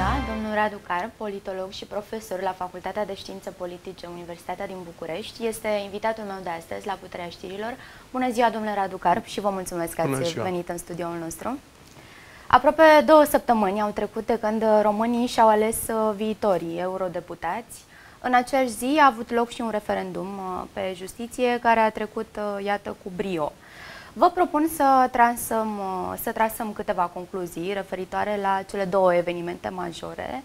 ziua, domnul Radu Car, politolog și profesor la Facultatea de Științe Politice, Universitatea din București, este invitatul meu de astăzi la Puterea Știrilor. Bună ziua, domnule Radu Car, și vă mulțumesc că ați venit în studioul nostru. Aproape două săptămâni au trecut de când românii și-au ales uh, viitorii eurodeputați. În aceeași zi a avut loc și un referendum uh, pe justiție care a trecut, uh, iată, cu brio. Vă propun să trasăm, uh, să trasăm câteva concluzii referitoare la cele două evenimente majore,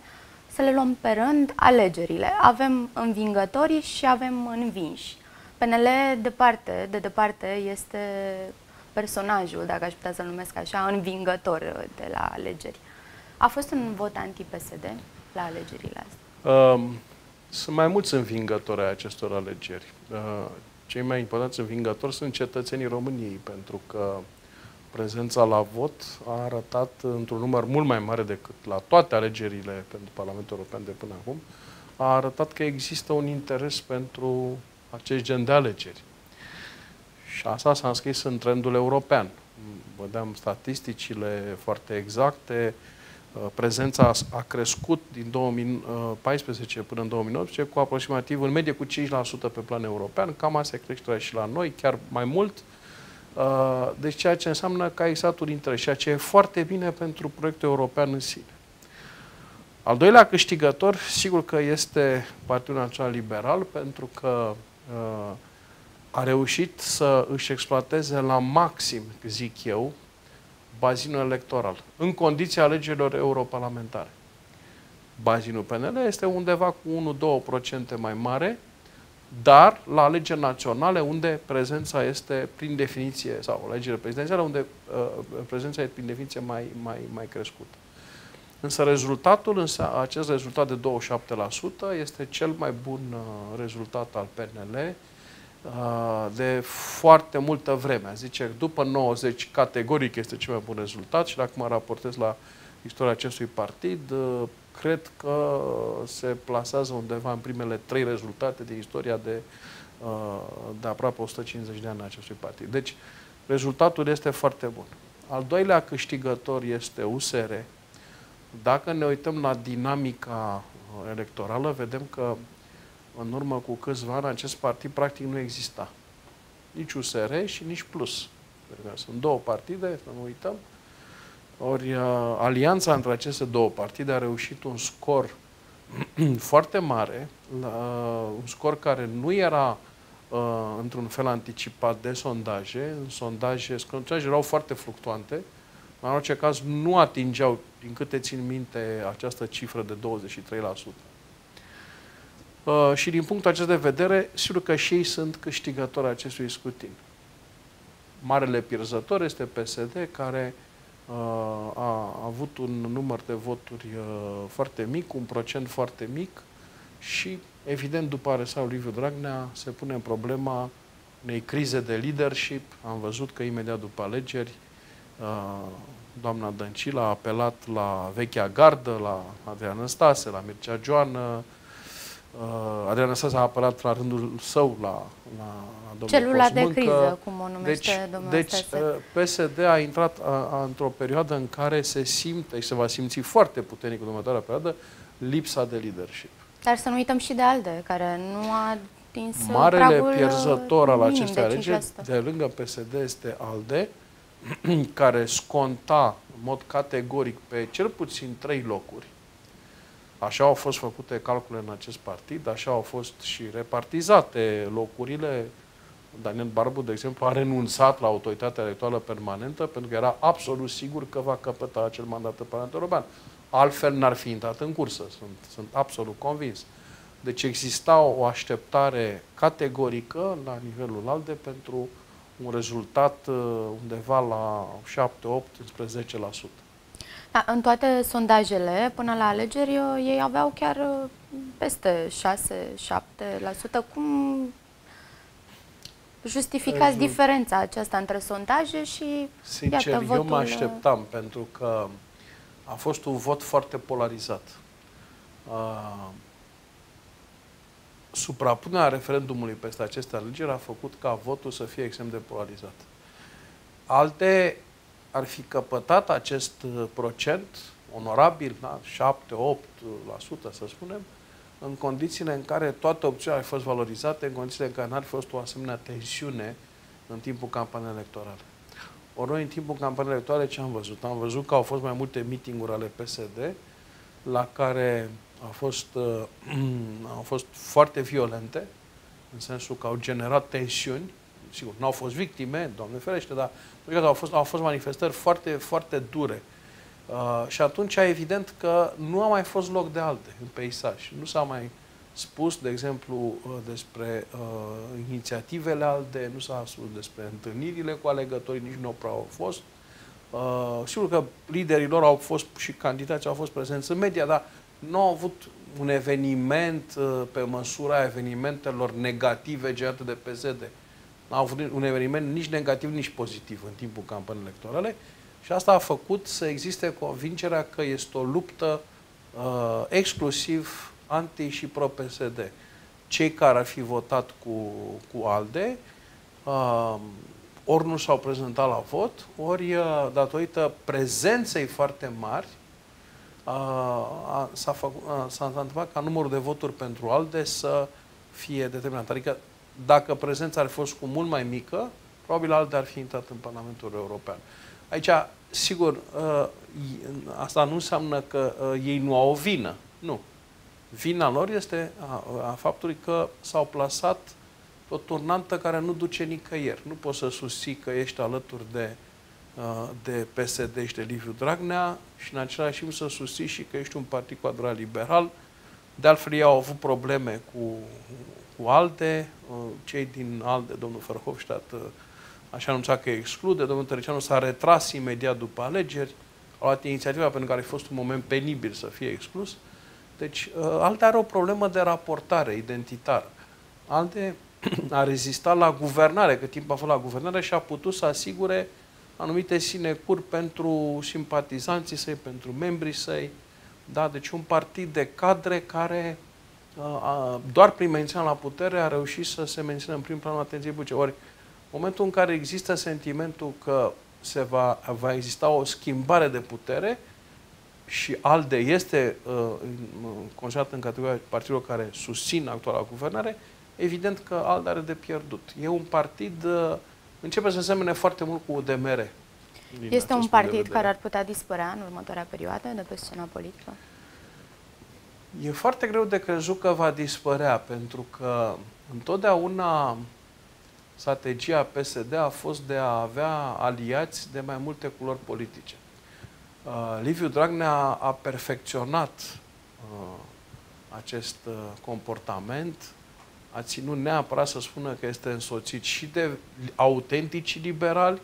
să le luăm pe rând alegerile. Avem învingători și avem învinși. PNL, departe, de departe, este personajul, dacă aș putea să-l numesc așa, învingător de la alegeri. A fost un vot anti-PSD la alegerile astea? Um, sunt mai mulți învingători ai acestor alegeri. Uh, cei mai importanți învingători sunt cetățenii României, pentru că prezența la vot a arătat într-un număr mult mai mare decât la toate alegerile pentru Parlamentul European de până acum, a arătat că există un interes pentru acest gen de alegeri. Și asta s-a înscris în trendul european. Vedeam statisticile foarte exacte, Uh, prezența a crescut din 2014 până în 2018 cu aproximativ în medie cu 5% pe plan european, cam asta e creșterea și la noi, chiar mai mult. Uh, deci ceea ce înseamnă că a existat un interes, ceea ce e foarte bine pentru proiectul european în sine. Al doilea câștigător, sigur că este Partidul Național Liberal, pentru că uh, a reușit să își exploateze la maxim, zic eu, bazinul electoral, în condiția alegerilor europarlamentare. Bazinul PNL este undeva cu 1-2% mai mare, dar la alegeri naționale, unde prezența este prin definiție, sau alegerile prezidențiale, unde uh, prezența este prin definiție mai, mai, mai crescută. Însă rezultatul, însă, acest rezultat de 27% este cel mai bun uh, rezultat al PNL Uh, de foarte multă vreme. Zice, după 90, categoric este cel mai bun rezultat și dacă mă raportez la istoria acestui partid, uh, cred că se plasează undeva în primele trei rezultate de istoria de, uh, de aproape 150 de ani a acestui partid. Deci, rezultatul este foarte bun. Al doilea câștigător este USR. Dacă ne uităm la dinamica electorală, vedem că în urmă cu câțiva ani, acest partid practic nu exista. Nici USR și nici Plus. Sunt două partide, să nu uităm. Ori uh, alianța între aceste două partide a reușit un scor foarte mare, la, uh, un scor care nu era uh, într-un fel anticipat de sondaje. În sondaje, sondaje erau foarte fluctuante, în orice caz nu atingeau, din câte țin minte, această cifră de 23%. Uh, și din punctul acesta de vedere, sigur că și ei sunt câștigători acestui scrutin. Marele pierzător este PSD, care uh, a avut un număr de voturi uh, foarte mic, un procent foarte mic și, evident, după arestul Liviu Dragnea, se pune în problema unei crize de leadership. Am văzut că imediat după alegeri, uh, doamna Dăncilă a apelat la vechea gardă, la Adrian Stase, la Mircea Joană, Uh, Adrian Năstase a apărat la rândul său la, la, domnul Celula Cosmâncă. de criză, cum o numește deci, domnul Deci uh, PSD a intrat într-o perioadă în care se simte și se va simți foarte puternic în următoarea perioadă lipsa de leadership. Dar să nu uităm și de ALDE, care nu a atins Marele pierzător al acestei alegeri, de lângă PSD, este ALDE, care sconta în mod categoric pe cel puțin trei locuri Așa au fost făcute calcule în acest partid, așa au fost și repartizate locurile. Daniel Barbu, de exemplu, a renunțat la autoritatea electorală permanentă pentru că era absolut sigur că va căpăta acel mandat în Parlamentul European. Altfel n-ar fi intrat în cursă, sunt, sunt absolut convins. Deci exista o așteptare categorică la nivelul ALDE pentru un rezultat uh, undeva la 7, 8, 10%. Da, în toate sondajele, până la alegeri, uh, ei aveau chiar uh, peste 6-7%. Cum justificați diferența aceasta între sondaje și Sincer, iată, votul... eu mă așteptam, pentru că a fost un vot foarte polarizat. Uh, suprapunerea referendumului peste aceste alegeri a făcut ca votul să fie extrem de polarizat. Alte ar fi căpătat acest uh, procent, onorabil, da? 7-8%, să spunem, în condițiile în care toate opțiunile au fost valorizate, în condițiile în care n-ar fi fost o asemenea tensiune în timpul campaniei electorale. Ori noi, în timpul campaniei electorale, ce am văzut? Am văzut că au fost mai multe mitinguri ale PSD, la care au fost, uh, au fost foarte violente, în sensul că au generat tensiuni. Sigur, nu au fost victime, Doamne ferește, dar au fost, au fost manifestări foarte, foarte dure. Uh, și atunci, evident că nu a mai fost loc de alte în peisaj. Nu s-a mai spus, de exemplu, uh, despre uh, inițiativele alte, nu s-a spus despre întâlnirile cu alegătorii, nici nu au fost. Uh, sigur că liderii lor au fost și candidații au fost prezenți în media, dar nu au avut un eveniment uh, pe măsura evenimentelor negative generate de PSD. Nu au avut un eveniment nici negativ, nici pozitiv în timpul campaniei electorale și asta a făcut să existe convingerea că este o luptă uh, exclusiv anti și pro-PSD. Cei care ar fi votat cu, cu ALDE uh, ori nu s-au prezentat la vot, ori uh, datorită prezenței foarte mari s-a, s-a întâmplat ca numărul de voturi pentru ALDE să fie determinat. Adică dacă prezența ar fi fost cu mult mai mică, probabil ALDE ar fi intrat în Parlamentul European. Aici, sigur, ă, asta nu înseamnă că ă, ei nu au o vină. Nu. Vina lor este a, a faptului că s-au plasat o turnantă care nu duce nicăieri. Nu poți să susții că ești alături de Uh, de PSD și de Liviu Dragnea și în același timp să susții și că ești un partid cu adevărat liberal. De altfel, ei au avut probleme cu, cu alte, uh, cei din ALDE, domnul Verhofstadt, uh, așa anunțat că exclude, domnul Tăricianu s-a retras imediat după alegeri, a luat inițiativa pentru care a fost un moment penibil să fie exclus. Deci, ALDE are o problemă de raportare identitară. ALDE a rezistat la guvernare, cât timp a fost la guvernare și a putut să asigure uh, anumite sinecuri pentru simpatizanții săi, pentru membrii săi. Da? Deci un partid de cadre care a, doar prin mențiunea la putere a reușit să se mențină în prim planul atenției publice. Ori, în momentul în care există sentimentul că se va, va exista o schimbare de putere și ALDE este uh, considerat în categoria partidelor care susțin actuala guvernare, evident că ALDE are de pierdut. E un partid uh, începe să semene foarte mult cu UDMR. Este un partid care ar putea dispărea în următoarea perioadă de pe scena politică? E foarte greu de crezut că va dispărea, pentru că întotdeauna strategia PSD a fost de a avea aliați de mai multe culori politice. Uh, Liviu Dragnea a perfecționat uh, acest uh, comportament a ținut neapărat să spună că este însoțit și de autentici liberali,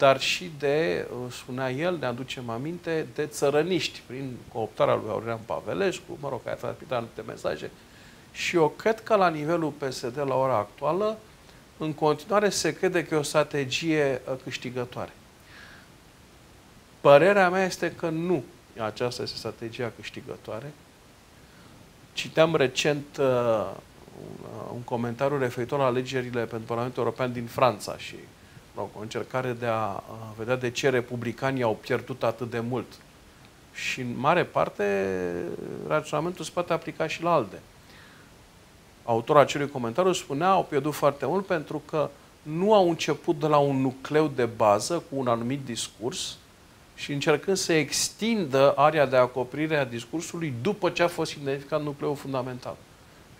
dar și de, uh, spunea el, ne aducem aminte, de țărăniști, prin cooptarea lui Aurelian Pavelescu, mă rog, care a transmitit anumite mesaje. Și eu cred că la nivelul PSD la ora actuală, în continuare se crede că e o strategie uh, câștigătoare. Părerea mea este că nu aceasta este strategia câștigătoare. Citeam recent uh, Uh, un comentariu referitor la alegerile pentru Parlamentul European din Franța și rog, o încercare de a vedea de ce republicanii au pierdut atât de mult. Și în mare parte raționamentul se poate aplica și la ALDE. Autorul acelui comentariu spunea au pierdut foarte mult pentru că nu au început de la un nucleu de bază cu un anumit discurs și încercând să extindă area de acoperire a discursului după ce a fost identificat nucleul fundamental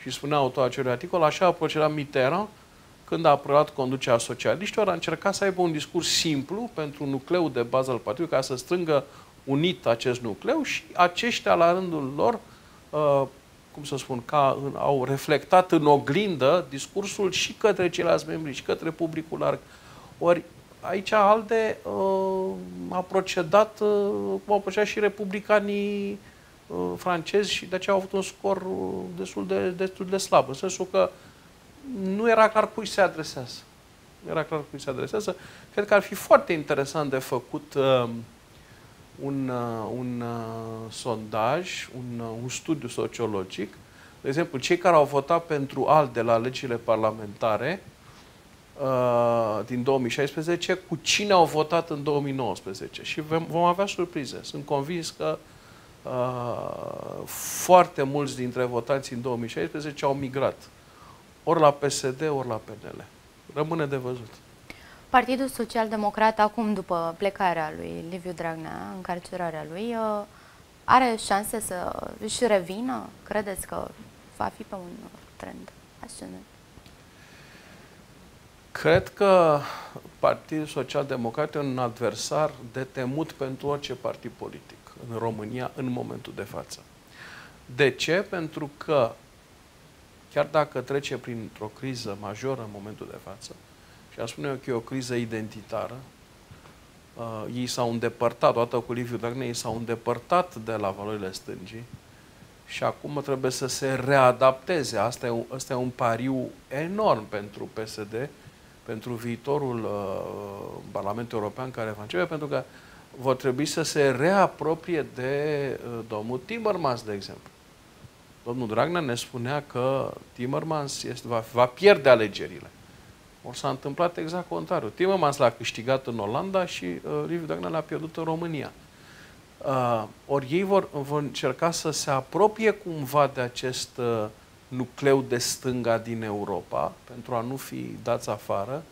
și spunea autorul acelui articol, așa a procedat Mitterrand când a aprobat conducerea socialiștilor, a încercat să aibă un discurs simplu pentru nucleul de bază al partidului, ca să strângă unit acest nucleu și aceștia, la rândul lor, uh, cum să spun, ca în, au reflectat în oglindă discursul și către ceilalți membri și către publicul larg. Ori aici ALDE uh, a procedat, uh, cum au procedat și republicanii Uh, francezi și de aceea au avut un scor uh, destul de, destul de slab. În sensul că nu era clar cui se adresează. Nu era clar cui se adresează. Cred că ar fi foarte interesant de făcut uh, un, uh, un uh, sondaj, un, uh, un studiu sociologic. De exemplu, cei care au votat pentru ALDE la legile parlamentare, uh, din 2016 cu cine au votat în 2019 și vom avea surprize. Sunt convins că uh, foarte mulți dintre votanții în 2016 au migrat ori la PSD, ori la PNL. Rămâne de văzut. Partidul Social Democrat, acum după plecarea lui Liviu Dragnea, încarcerarea lui, uh, are șanse să își revină? Credeți că va fi pe un trend ascendent? Cred că Partidul Social Democrat e un adversar de temut pentru orice partid politic în România în momentul de față. De ce? Pentru că chiar dacă trece printr-o criză majoră în momentul de față, și aș spune eu că e o criză identitară, uh, ei s-au îndepărtat, toată cu Liviu Dragnea, ei s-au îndepărtat de la valorile stângii și acum trebuie să se readapteze. Asta e, asta e un pariu enorm pentru PSD, pentru viitorul uh, Parlamentului European care va începe, pentru că vor trebui să se reapropie de uh, domnul Timmermans, de exemplu. Domnul Dragnea ne spunea că Timmermans este, va, va pierde alegerile. Or s-a întâmplat exact contrariu. Timmermans l-a câștigat în Olanda și uh, Liviu Dragnea l-a pierdut în România. Uh, ori ei vor, vor încerca să se apropie cumva de acest uh, nucleu de stânga din Europa, pentru a nu fi dați afară.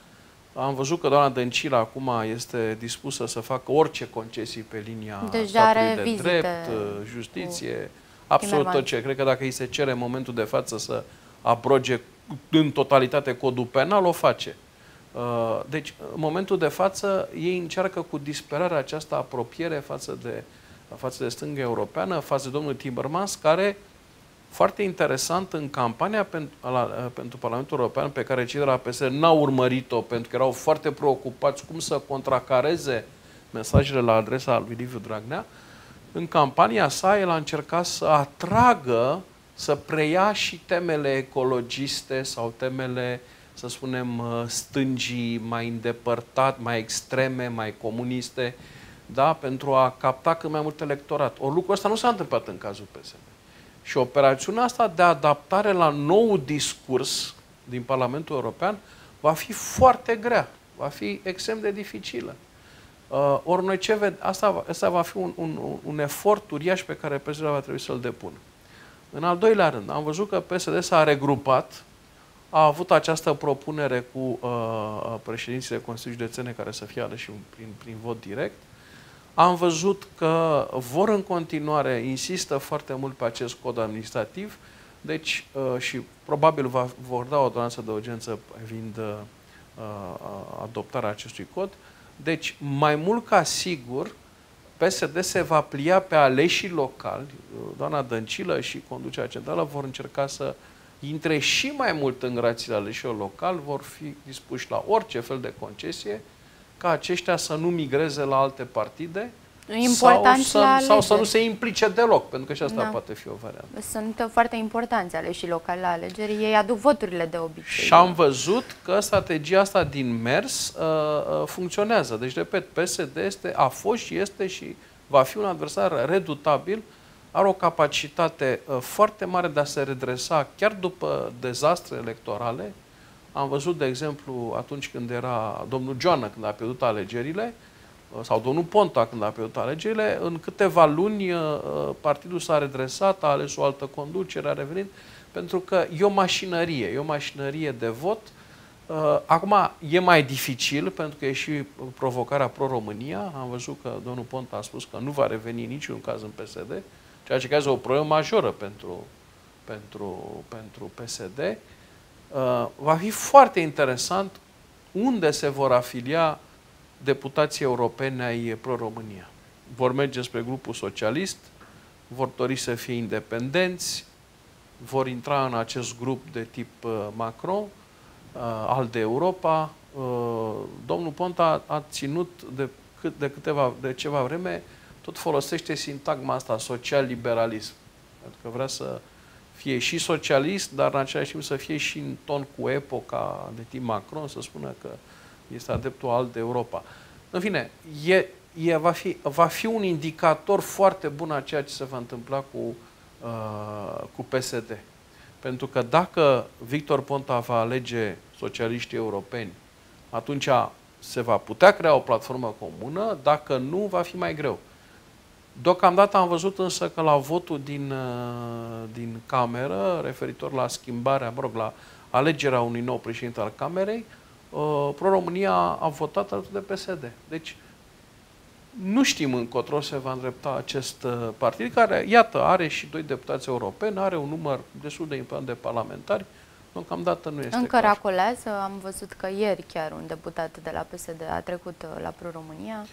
Am văzut că doamna Dăncilă acum este dispusă să facă orice concesii pe linia Deja statului de drept, uh, justiție, absolut tot ce. Cred că dacă îi se cere în momentul de față să abroge în totalitate codul penal, o face. Uh, deci, în momentul de față, ei încearcă cu disperare această apropiere față de, față de stânga europeană, față de domnul Timmermans, care, foarte interesant, în campania pentru, la, pentru Parlamentul European, pe care cei de la PS n-au urmărit-o, pentru că erau foarte preocupați cum să contracareze mesajele la adresa lui Liviu Dragnea, în campania sa el a încercat să atragă să preia și temele ecologiste sau temele, să spunem, uh, stângii mai îndepărtat, mai extreme, mai comuniste, da? pentru a capta cât mai mult electorat. O lucru ăsta nu s-a întâmplat în cazul PSD. Și operațiunea asta de adaptare la nou discurs din Parlamentul European va fi foarte grea, va fi extrem de dificilă. Uh, ori noi ce ved, asta, asta va fi un, un, un efort uriaș pe care PSD va trebui să-l depună. În al doilea rând, am văzut că PSD s-a regrupat, a avut această propunere cu uh, uh președinții de Consiliul Județene care să fie aleși prin, prin vot direct. Am văzut că vor în continuare, insistă foarte mult pe acest cod administrativ, deci uh, și probabil va, vor da o donanță de urgență privind uh, uh, adoptarea acestui cod. Deci, mai mult ca sigur, PSD se va plia pe aleșii locali, doamna Dăncilă și conducerea centrală vor încerca să intre și mai mult în grațiile aleșilor local, vor fi dispuși la orice fel de concesie, ca aceștia să nu migreze la alte partide, Important sau, să, sau să nu se implice deloc, pentru că și asta da. poate fi o variantă. Sunt foarte importanți aleșii locali la alegeri, ei aduc voturile de obicei. Și am văzut că strategia asta din mers uh, uh, funcționează. Deci, repet, PSD este, a fost și este și va fi un adversar redutabil, are o capacitate uh, foarte mare de a se redresa chiar după dezastre electorale. Am văzut, de exemplu, atunci când era domnul Joană, când a pierdut alegerile, uh, sau domnul Ponta când a pierdut alegerile, în câteva luni uh, uh, partidul s-a redresat, a ales o altă conducere, a revenit, pentru că e o mașinărie, e o mașinărie de vot. Uh, acum e mai dificil, pentru că e și provocarea pro-România. Am văzut că domnul Ponta a spus că nu va reveni niciun caz în PSD, ceea ce creează o problemă majoră pentru, pentru, pentru PSD. Va fi foarte interesant unde se vor afilia deputații europene ai Pro-România. Vor merge spre grupul socialist, vor dori să fie independenți, vor intra în acest grup de tip uh, Macron, uh, al de Europa. Uh, domnul Ponta a ținut de, cât, de, câteva, de ceva vreme, tot folosește sintagma asta, social-liberalism. Pentru că vrea să fie și socialist, dar în același timp să fie și în ton cu epoca de tip Macron, să spună că uh, este adeptul al de Europa. În fine, e, e, va, fi, va fi un indicator foarte bun a ceea ce se va întâmpla cu, uh, cu PSD. Pentru că dacă Victor Ponta va alege socialiștii europeni atunci se va putea crea o platformă comună, dacă nu, va fi mai greu. Deocamdată am văzut însă că la votul din, uh, din cameră, referitor la schimbarea, mă rog, la alegerea unui nou președinte al Camerei, uh, Pro-România a votat alături de PSD. Deci, nu știm încotro se va îndrepta acest uh, partid, care, iată, are și doi deputați europeni, are un număr destul de important de parlamentari, deocamdată nu este Încă clar. racolează, am văzut că ieri chiar un deputat de la PSD a trecut la Pro-România.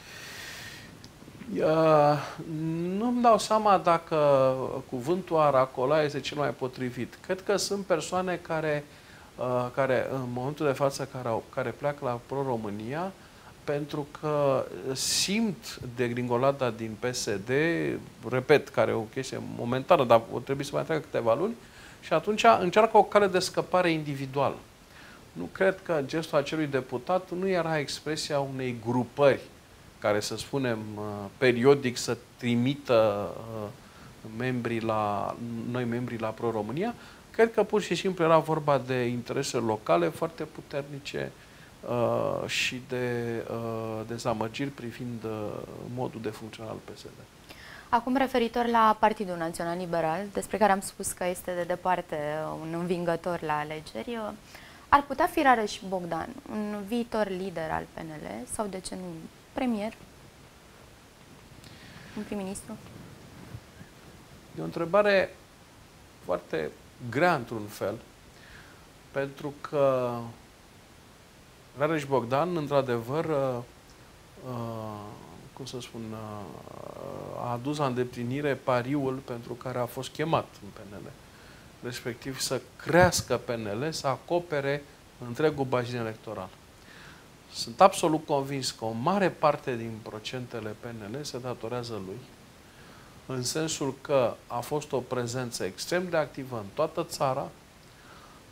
Uh, nu-mi dau seama dacă cuvântul aracola este cel mai potrivit. Cred că sunt persoane care, uh, care în momentul de față, care, au, care pleacă la Pro-România, pentru că simt de gringolada din PSD, repet, care e o chestie momentană, dar o trebuie să mai treacă câteva luni, și atunci încearcă o cale de scăpare individuală. Nu cred că gestul acelui deputat nu era expresia unei grupări care, să spunem, uh, periodic să trimită uh, membrii la, noi membrii la Pro-România, cred că pur și simplu era vorba de interese locale foarte puternice uh, și de uh, dezamăgiri privind uh, modul de funcționare al PSD. Acum, referitor la Partidul Național Liberal, despre care am spus că este de departe un învingător la alegeri, ar putea fi Rareș Bogdan un viitor lider al PNL sau, de ce nu, premier? Un prim-ministru? E o întrebare foarte grea într-un fel, pentru că Rareș Bogdan, într-adevăr, uh, uh, cum să spun, uh, a adus la îndeplinire pariul pentru care a fost chemat în PNL. Respectiv să crească PNL, să acopere întregul bazin electoral. Sunt absolut convins că o mare parte din procentele PNL se datorează lui, în sensul că a fost o prezență extrem de activă în toată țara,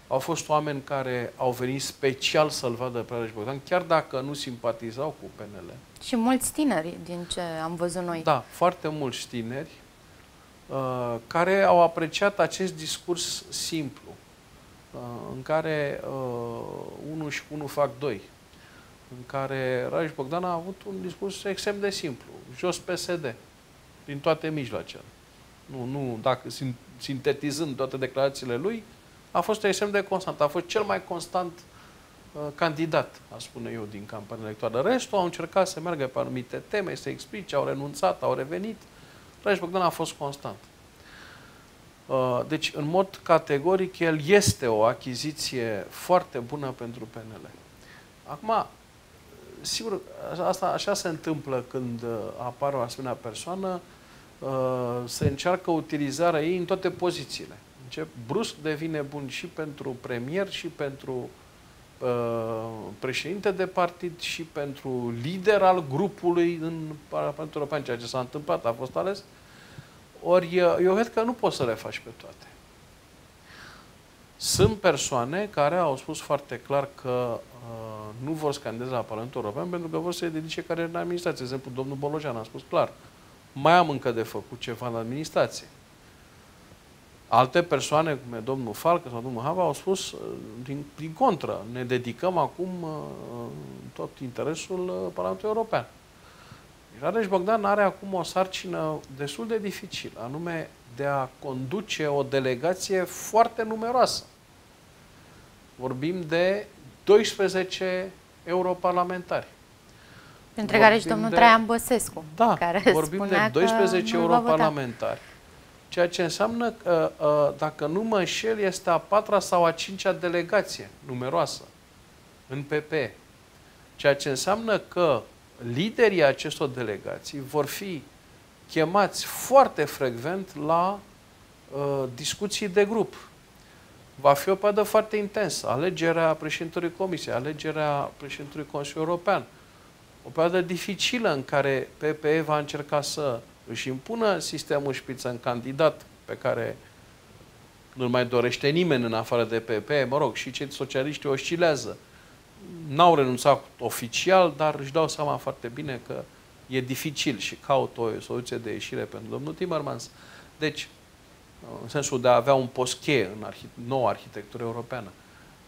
au fost oameni care au venit special să-l vadă pe Alex Bogdan, chiar dacă nu simpatizau cu PNL. Și mulți tineri, din ce am văzut noi. Da, foarte mulți tineri uh, care au apreciat acest discurs simplu, uh, în care uh, unul și unul fac doi în care Rareș Bogdan a avut un discurs extrem de simplu, jos PSD, din toate mijloacele. Nu, nu, dacă sintetizând toate declarațiile lui, a fost extrem de constant. A fost cel mai constant uh, candidat, a spune eu, din campania electorală. Restul au încercat să meargă pe anumite teme, să explice, au renunțat, au revenit. Rareș Bogdan a fost constant. Uh, deci, în mod categoric, el este o achiziție foarte bună pentru PNL. Acum, sigur, asta așa se întâmplă când uh, apare o asemenea persoană, uh, se încearcă utilizarea ei în toate pozițiile. Încep, brusc devine bun și pentru premier, și pentru uh, președinte de partid, și pentru lider al grupului în Parlamentul European, ceea ce s-a întâmplat, a fost ales. Ori eu cred că nu poți să le faci pe toate. Sunt persoane care au spus foarte clar că uh, nu vor să la Parlamentul European pentru că vor să se dedice care în administrație. De exemplu, domnul Bolojan a spus clar, mai am încă de făcut ceva în administrație. Alte persoane, cum e domnul Falcă sau domnul Hava, au spus uh, din, din contră, ne dedicăm acum uh, tot interesul uh, Parlamentului European. Rareș Bogdan are acum o sarcină destul de dificilă, anume de a conduce o delegație foarte numeroasă. Vorbim de 12 europarlamentari. Între care și domnul de, Traian Băsescu. Da, care vorbim de 12 europarlamentari. Ceea ce înseamnă că, ă, dacă nu mă înșel, este a patra sau a cincea delegație numeroasă în PP. Ceea ce înseamnă că liderii acestor delegații vor fi chemați foarte frecvent la uh, discuții de grup va fi o perioadă foarte intensă. Alegerea președintelui Comisiei, alegerea președintelui Consiliului European. O perioadă dificilă în care PPE va încerca să își impună sistemul șpiță în candidat pe care nu-l mai dorește nimeni în afară de PPE. Mă rog, și cei socialiști oscilează. N-au renunțat oficial, dar își dau seama foarte bine că e dificil și caut o soluție de ieșire pentru domnul Timmermans. Deci, în sensul de a avea un post cheie în arhi- noua arhitectură europeană.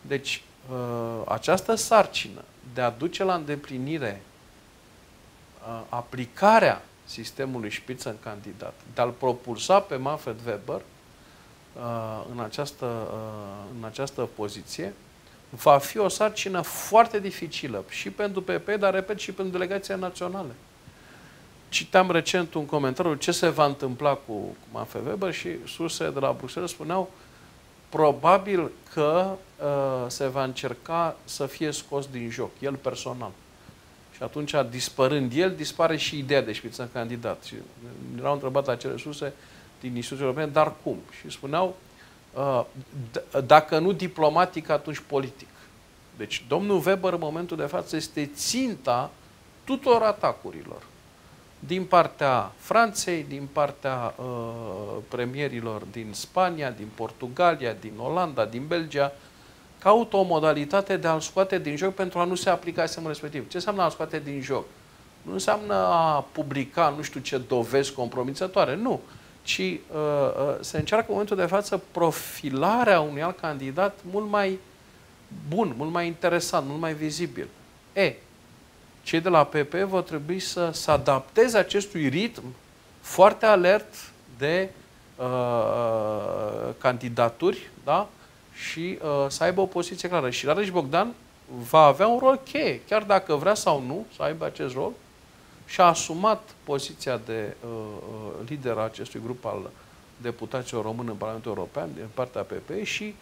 Deci, uh, această sarcină de a duce la îndeplinire uh, aplicarea sistemului în candidat, de a-l propulsa pe Manfred Weber uh, în această, uh, în această poziție, va fi o sarcină foarte dificilă și pentru PP, dar repet și pentru delegația naționale. Citam recent un comentariu ce se va întâmpla cu, cu Manfred Weber și surse de la Bruxelles spuneau probabil că uh, se va încerca să fie scos din joc, el personal. Și atunci, dispărând el, dispare și ideea de șpiță candidat. Și erau întrebat acele surse din instituții europene, dar cum? Și spuneau, uh, dacă nu diplomatic, atunci politic. Deci, domnul Weber, în momentul de față, este ținta tuturor atacurilor. Din partea Franței, din partea uh, premierilor din Spania, din Portugalia, din Olanda, din Belgia, caută o modalitate de a-l scoate din joc pentru a nu se aplica semnul respectiv. Ce înseamnă a-l scoate din joc? Nu înseamnă a publica nu știu ce dovezi compromițătoare, nu. Ci uh, uh, se încearcă în momentul de față profilarea unui alt candidat mult mai bun, mult mai interesant, mult mai vizibil. E, cei de la PP vor trebui să se adapteze acestui ritm foarte alert de uh, uh candidaturi, da? Și uh, să aibă o poziție clară. Și Rareș Bogdan va avea un rol cheie, chiar dacă vrea sau nu să aibă acest rol, și a asumat poziția de uh, uh lider a acestui grup al deputaților români în Parlamentul European, din partea PP, și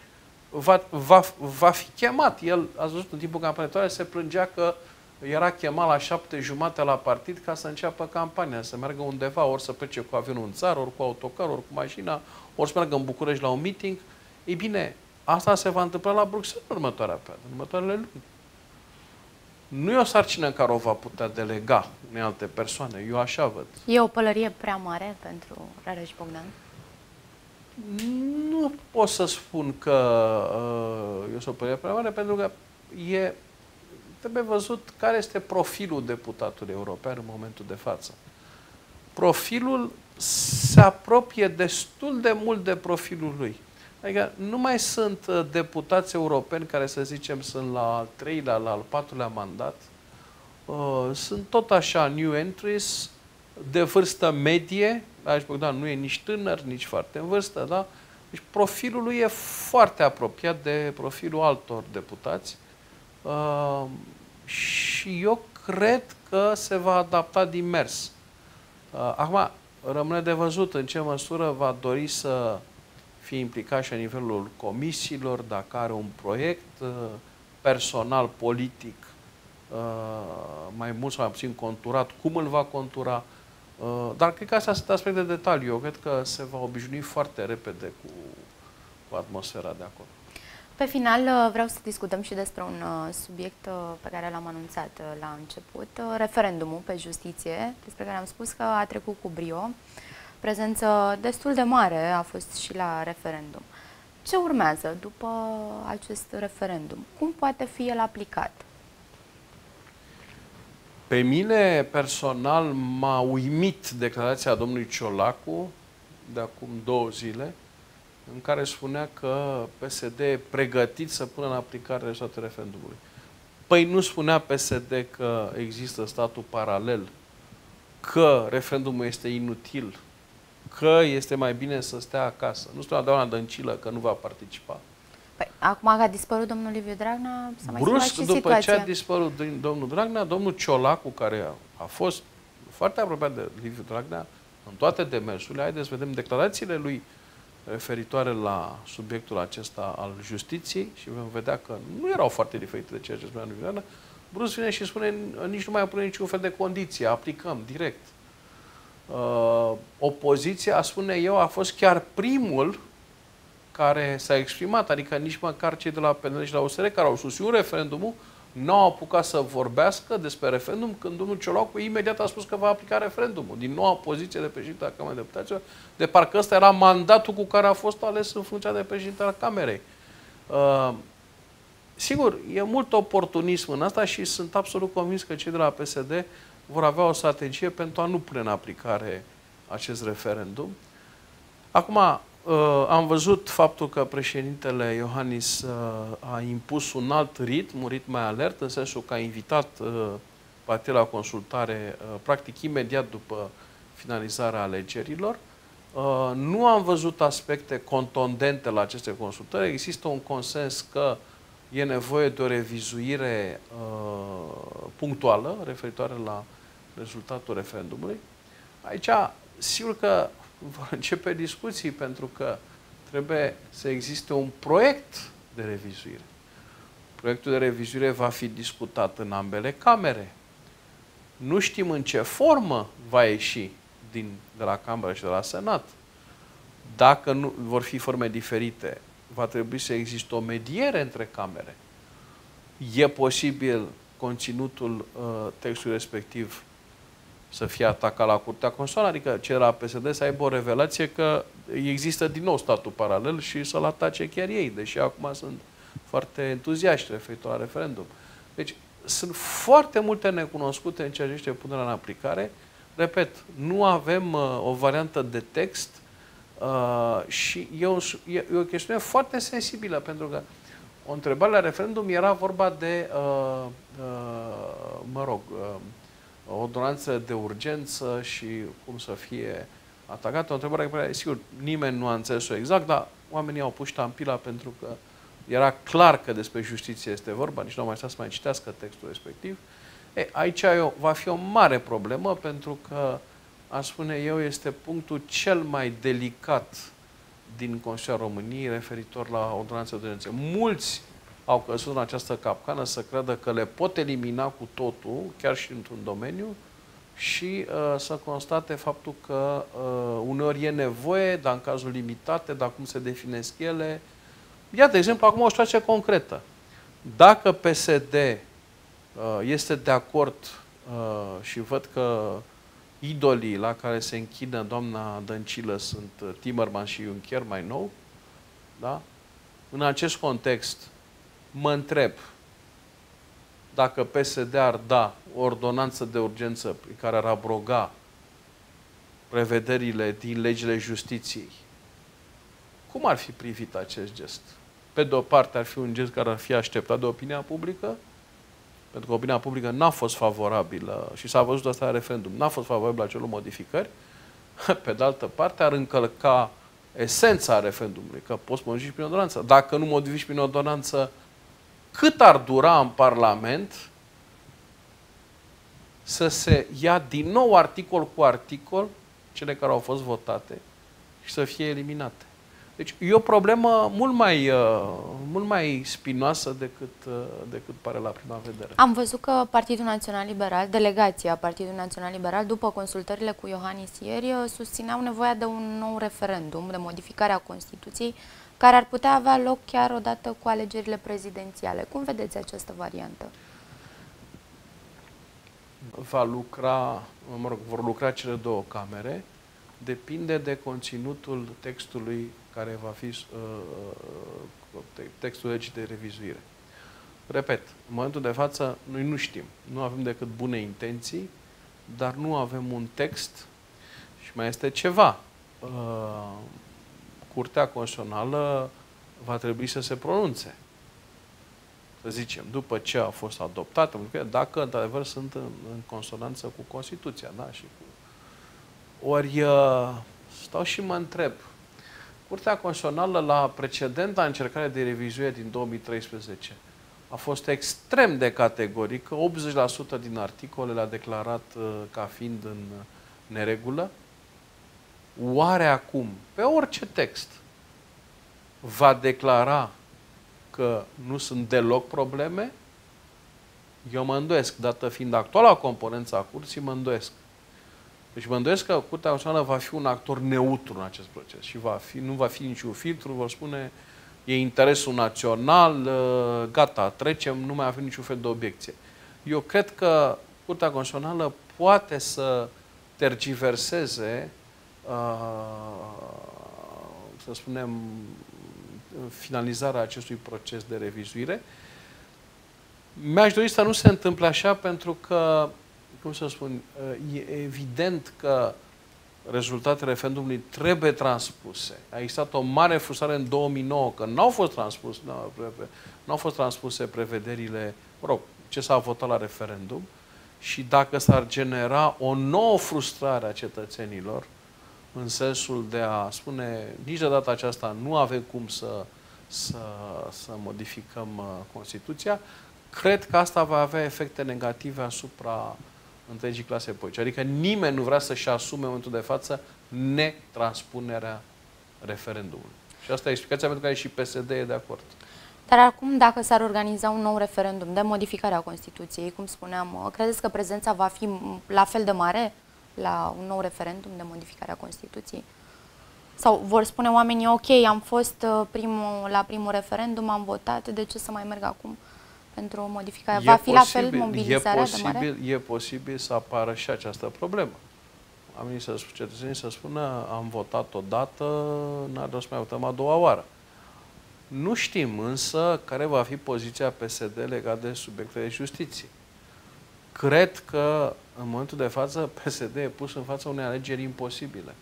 va, va, va fi chemat. El, ați văzut, în timpul campaniei se plângea că era chemat la șapte jumate la partid ca să înceapă campania, să meargă undeva, ori să plece cu avionul în țară, ori cu autocar, ori cu mașina, ori să meargă în București la un meeting. Ei bine, Asta se va întâmpla la Bruxelles în următoarea perioadă, în următoarele luni. Nu e o sarcină care o va putea delega unei alte persoane. Eu așa văd. E o pălărie prea mare pentru Rareș Bogdan? Nu pot să spun că uh, e o pălărie prea mare, pentru că e, trebuie văzut care este profilul deputatului european în momentul de față. Profilul se apropie destul de mult de profilul lui. Adică nu mai sunt uh, deputați europeni care, să zicem, sunt la al treilea, la al patrulea mandat. Uh, sunt tot așa new entries de vârstă medie, aici Bogdan nu e nici tânăr, nici foarte în vârstă, da? Deci profilul lui e foarte apropiat de profilul altor deputați uh, și eu cred că se va adapta din mers. Acum, rămâne de văzut în ce măsură va dori să fie implicat și la nivelul comisiilor, dacă are un proiect uh, personal, politic, uh, mai mult sau mai puțin conturat, cum îl va contura. Uh, dar cred că astea sunt aspecte de detaliu. Eu cred că se va obișnui foarte repede cu, cu atmosfera de acolo. Pe final vreau să discutăm și despre un subiect pe care l-am anunțat la început, referendumul pe justiție, despre care am spus că a trecut cu brio prezență destul de mare a fost și la referendum. Ce urmează după acest referendum? Cum poate fi el aplicat? Pe mine personal m-a uimit declarația domnului Ciolacu de acum două zile, în care spunea că PSD e pregătit să pună în aplicare rezultatul referendumului. Păi nu spunea PSD că există statul paralel, că referendumul este inutil, că este mai bine să stea acasă. Nu spunea doamna Dăncilă că nu va participa. Păi, acum că a dispărut domnul Liviu Dragnea, s-a mai Brusc, și după situația. ce a dispărut domnul Dragnea, domnul Ciolacu, care a, a fost foarte apropiat de Liviu Dragnea, în toate demersurile, haideți să vedem declarațiile lui referitoare la subiectul acesta al justiției și vom vedea că nu erau foarte diferite de ceea ce spunea Liviu Dragnea. Brus vine și spune, nici nu mai pune niciun fel de condiție, aplicăm direct uh, opoziția, spune eu, a fost chiar primul care s-a exprimat, adică nici măcar cei de la PNL și la USR care au susținut referendumul, nu au apucat să vorbească despre referendum când domnul Ciolacu imediat a spus că va aplica referendumul. Din noua poziție de președinte a Camerei Deputaților, de parcă ăsta era mandatul cu care a fost ales în funcția de președinte al Camerei. Uh, sigur, e mult oportunism în asta și sunt absolut convins că cei de la PSD vor avea o strategie pentru a nu pune în aplicare acest referendum. Acum, uh, am văzut faptul că președintele Iohannis uh, a impus un alt ritm, un ritm mai alert, în sensul că a invitat uh, partidul la consultare uh, practic imediat după finalizarea alegerilor. Uh, nu am văzut aspecte contundente la aceste consultări. Există un consens că e nevoie de o revizuire uh, punctuală referitoare la rezultatul referendumului. Aici, sigur că vor începe discuții pentru că trebuie să existe un proiect de revizuire. Proiectul de revizuire va fi discutat în ambele camere. Nu știm în ce formă va ieși din, de la Cameră și de la Senat. Dacă nu, vor fi forme diferite, va trebui să existe o mediere între camere. E posibil conținutul uh, textului respectiv să fie atacat la Curtea Constituțională, adică cerea PSD să aibă o revelație că există din nou statul paralel și să-l atace chiar ei, deși acum sunt foarte entuziaști referitor la referendum. Deci sunt foarte multe necunoscute în ceea ce este punerea în aplicare. Repet, nu avem uh, o variantă de text uh, și e o, e, e o chestiune foarte sensibilă, pentru că o întrebare la referendum era vorba de, uh, uh, mă rog, uh, o ordonanță de urgență și cum să fie atacată. O întrebare care, sigur, nimeni nu a înțeles-o exact, dar oamenii au pus ștampila pentru că era clar că despre justiție este vorba, nici nu au mai stat să mai citească textul respectiv. E, aici va fi o mare problemă pentru că, aș spune eu, este punctul cel mai delicat din Constituția României referitor la ordonanța de urgență. Mulți au căzut în această capcană să creadă că le pot elimina cu totul, chiar și într-un domeniu, și uh, să constate faptul că uh, uneori e nevoie, dar în cazul limitate, dar cum se definesc ele. Ia, de exemplu, acum o situație concretă. Dacă PSD uh, este de acord uh, și văd că idolii la care se închină doamna Dăncilă sunt uh, Timmermans și Juncker mai nou, da? în acest context, mă întreb dacă PSD ar da o ordonanță de urgență prin care ar abroga prevederile din legile justiției, cum ar fi privit acest gest? Pe de o parte ar fi un gest care ar fi așteptat de opinia publică, pentru că opinia publică n-a fost favorabilă și s-a văzut asta la referendum, n-a fost favorabilă acelor modificări, pe de altă parte ar încălca esența referendumului, că poți modifici prin ordonanță. Dacă nu modifici prin ordonanță, cât ar dura în Parlament să se ia din nou articol cu articol cele care au fost votate și să fie eliminate. Deci e o problemă mult mai, uh, mult mai spinoasă decât, uh, decât pare la prima vedere. Am văzut că Partidul Național Liberal, delegația Partidului Național Liberal, după consultările cu Iohannis ieri, uh, susțineau nevoia de un nou referendum, de modificare a Constituției, care ar putea avea loc chiar odată cu alegerile prezidențiale. Cum vedeți această variantă? Va lucra, mă rog, vor lucra cele două camere. Depinde de conținutul textului care va fi uh, uh textul legii de revizuire. Repet, în momentul de față, noi nu știm. Nu avem decât bune intenții, dar nu avem un text și mai este ceva. Uh, Curtea Constituțională va trebui să se pronunțe. Să zicem, după ce a fost adoptată, dacă într-adevăr sunt în, în consonanță cu Constituția, da? Și cu... Ori uh, stau și mă întreb, Curtea Constituțională la precedenta încercare de revizuire din 2013 a fost extrem de categorică, 80% din articole le-a declarat uh, ca fiind în neregulă, Oare acum, pe orice text, va declara că nu sunt deloc probleme? Eu mă îndoiesc, dată fiind actuala componență a curții, mă îndoiesc. Deci mă îndoiesc că Curtea Constituțională va fi un actor neutru în acest proces și va fi, nu va fi niciun filtru, vor spune e interesul național, ă, gata, trecem, nu mai avem niciun fel de obiecție. Eu cred că Curtea Constituțională poate să tergiverseze să spunem, finalizarea acestui proces de revizuire. Mi-aș dori să nu se întâmple așa pentru că, cum să spun, e evident că rezultatele referendumului trebuie transpuse. A existat o mare frustrare în 2009 că nu au fost transpuse, nu au fost transpuse prevederile, mă rog, ce s-a votat la referendum și dacă s-ar genera o nouă frustrare a cetățenilor în sensul de a spune nici de data aceasta nu avem cum să, să, să modificăm uh, Constituția, cred că asta va avea efecte negative asupra întregii clase politice. Adică nimeni nu vrea să-și asume în momentul de față netranspunerea referendumului. Și asta e explicația pentru care și PSD e de acord. Dar acum, dacă s-ar organiza un nou referendum de modificare a Constituției, cum spuneam, credeți că prezența va fi la fel de mare la un nou referendum de modificare a Constituției? Sau vor spune oamenii, ok, am fost uh, primul, la primul referendum, am votat, de ce să mai merg acum pentru o modificare? E Va fi posibil, la fel mobilizarea e posibil, de mare? E posibil să apară și această problemă. Oamenii să, cetățenii să spună, am votat odată, n-ar să mai votăm a doua oară. Nu știm însă care va fi poziția PSD legat de subiectele de justiție. Cred că în momentul de față PSD e pus în fața unei alegeri imposibile.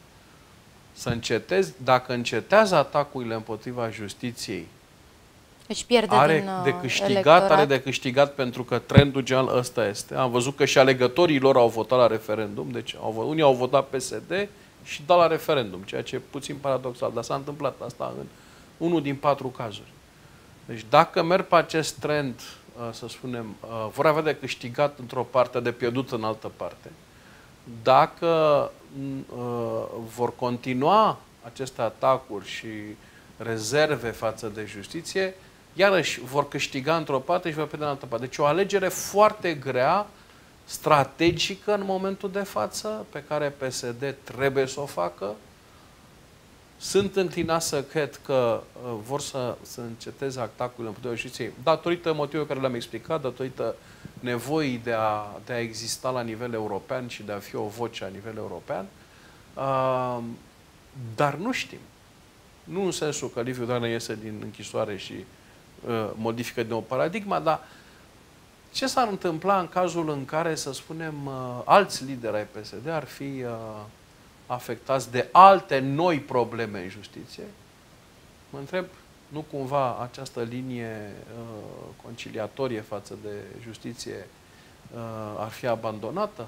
Să încetezi, dacă încetează atacurile împotriva justiției, își pierde are din de uh, câștigat, electorat. are de câștigat pentru că trendul general ăsta este. Am văzut că și alegătorii lor au votat la referendum, deci au, unii au votat PSD și dat la referendum, ceea ce e puțin paradoxal, dar s-a întâmplat asta în unul din patru cazuri. Deci dacă merg pe acest trend, uh, să spunem, uh, vor avea de câștigat într-o parte, de pierdut în altă parte. Dacă uh, vor continua aceste atacuri și rezerve față de justiție, iarăși vor câștiga într-o parte și vor pierde în altă parte. Deci o alegere foarte grea, strategică în momentul de față, pe care PSD trebuie să o facă, sunt înclinat să cred că uh, vor să, să înceteze atacurile împotriva justiției datorită motivului care le-am explicat, datorită nevoii de a, de a exista la nivel european și de a fi o voce la nivel european. Uh, dar nu știm. Nu în sensul că Liviu Dragnea iese din închisoare și uh, modifică din nou paradigma, dar ce s-ar întâmpla în cazul în care, să spunem, uh, alți lideri ai PSD ar fi uh, afectați de alte noi probleme în justiție, mă întreb, nu cumva această linie uh, conciliatorie față de justiție uh, ar fi abandonată?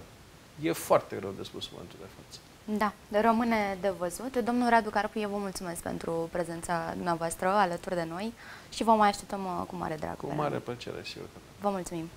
E foarte greu de spus în momentul de față. Da, de rămâne de văzut. Domnul Radu Carpu, eu vă mulțumesc pentru prezența dumneavoastră alături de noi și vă mai așteptăm uh, cu mare drag. Cu mare plăcere, sigur. Vă mulțumim.